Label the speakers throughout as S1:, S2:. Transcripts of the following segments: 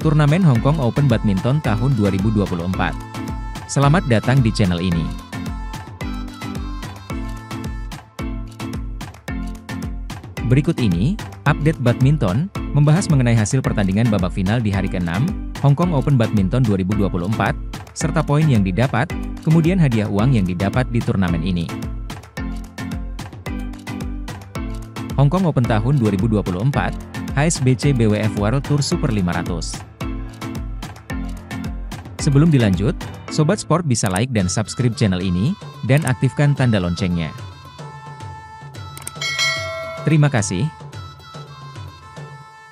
S1: turnamen Hong Kong Open Badminton tahun 2024. Selamat datang di channel ini. Berikut ini, update badminton, membahas mengenai hasil pertandingan babak final di hari ke-6, Hong Kong Open Badminton 2024, serta poin yang didapat, kemudian hadiah uang yang didapat di turnamen ini. Hong Kong Open tahun 2024, HSBC BWF World Tour Super 500. Sebelum dilanjut, Sobat Sport bisa like dan subscribe channel ini, dan aktifkan tanda loncengnya. Terima kasih.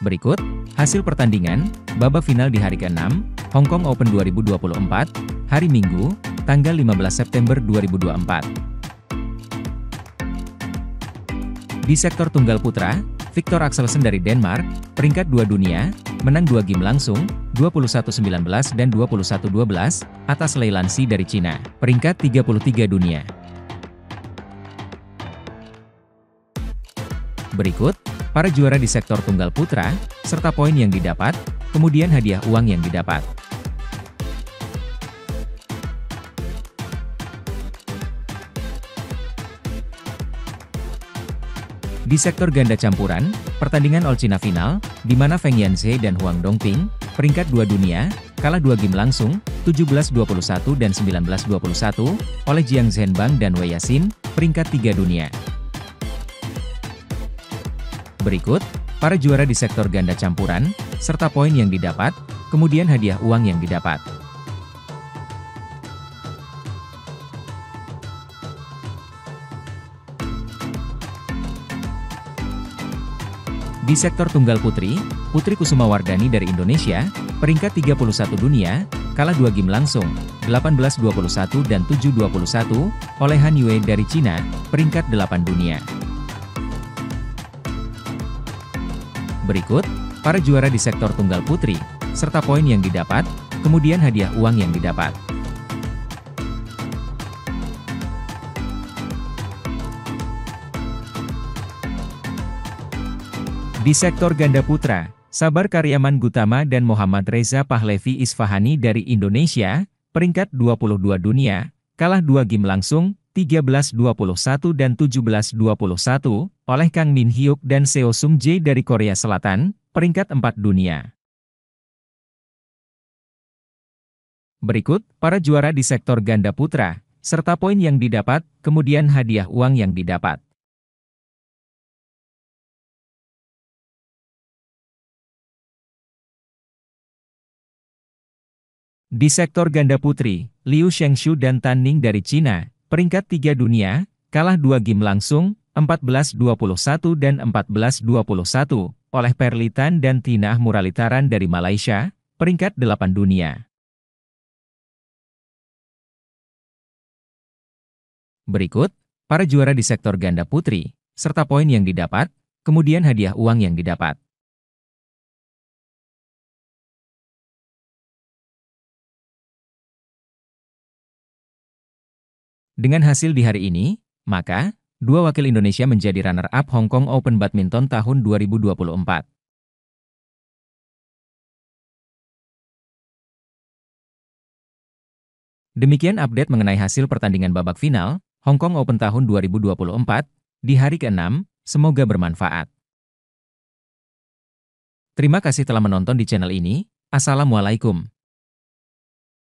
S1: Berikut, hasil pertandingan, babak final di hari ke-6, Hong Kong Open 2024, hari Minggu, tanggal 15 September 2024. Di sektor tunggal putra, Victor Axelsen dari Denmark, peringkat 2 dunia, menang 2 game langsung, 21-19 dan 21-12, atas Lei Lansi dari Cina, peringkat 33 dunia. Berikut, para juara di sektor tunggal putra, serta poin yang didapat, kemudian hadiah uang yang didapat. Di sektor ganda campuran, pertandingan All China final, di mana Feng Yanzhe dan Huang Dongping, peringkat dua dunia, kalah dua game langsung, 17-21 dan 19-21, oleh Jiang Zhenbang dan Wei Yasin, peringkat tiga dunia. Berikut, para juara di sektor ganda campuran, serta poin yang didapat, kemudian hadiah uang yang didapat. Di sektor tunggal putri, Putri Kusuma Wardani dari Indonesia, peringkat 31 dunia, kalah dua game langsung, 18-21 dan 7-21, oleh Han Yue dari Cina, peringkat 8 dunia. Berikut, para juara di sektor tunggal putri, serta poin yang didapat, kemudian hadiah uang yang didapat. Di sektor ganda putra, Sabar Karyaman Gutama dan Muhammad Reza Pahlevi Isfahani dari Indonesia, peringkat 22 dunia, kalah dua game langsung, 13-21 dan 17-21, oleh Kang Min Hyuk dan Seo Sung Jae dari Korea Selatan, peringkat 4 dunia. Berikut, para juara di sektor ganda putra, serta poin yang didapat, kemudian hadiah uang yang didapat. Di sektor ganda putri, Liu Shengshu dan Tan Ning dari Cina, peringkat 3 dunia, kalah dua game langsung, 14-21 dan 14-21, oleh Perlitan dan Tinah Muralitaran dari Malaysia, peringkat 8 dunia. Berikut, para juara di sektor ganda putri, serta poin yang didapat, kemudian hadiah uang yang didapat. Dengan hasil di hari ini, maka, dua wakil Indonesia menjadi runner-up Hong Kong Open Badminton tahun 2024. Demikian update mengenai hasil pertandingan babak final, Hong Kong Open tahun 2024, di hari ke-6, semoga bermanfaat. Terima kasih telah menonton di channel ini, Assalamualaikum.